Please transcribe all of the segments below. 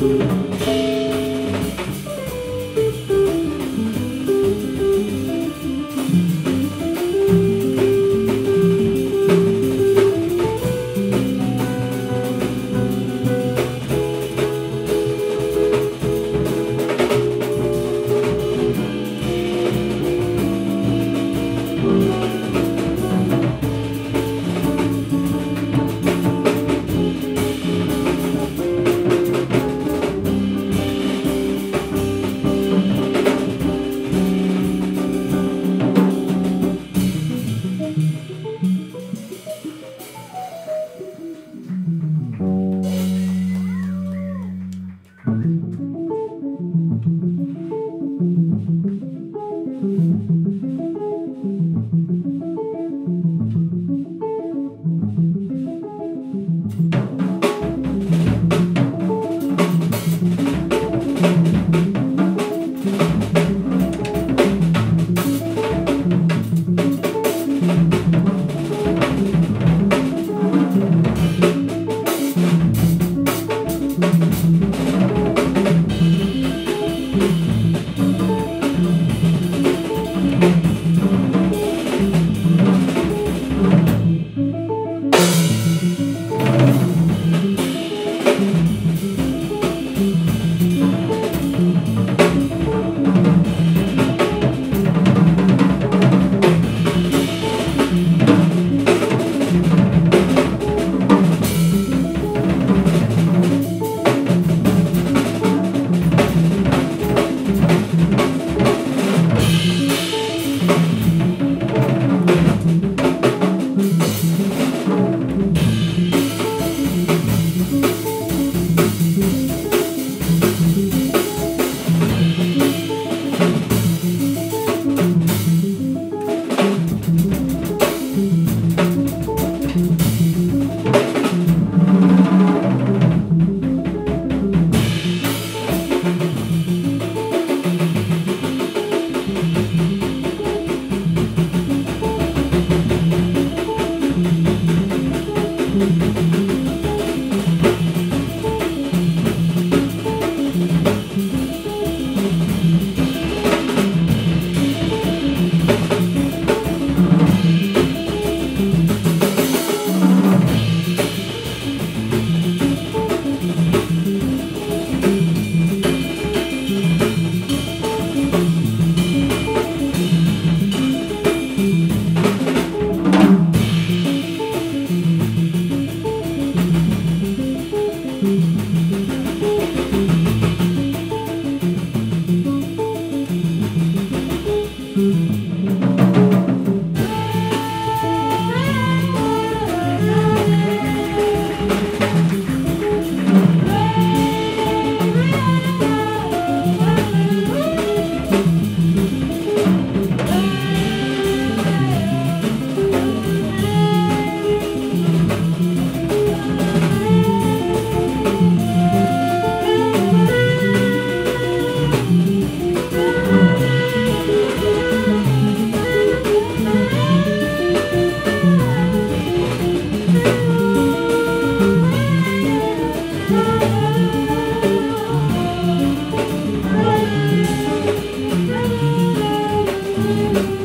Música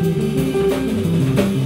Música